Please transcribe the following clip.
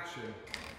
action.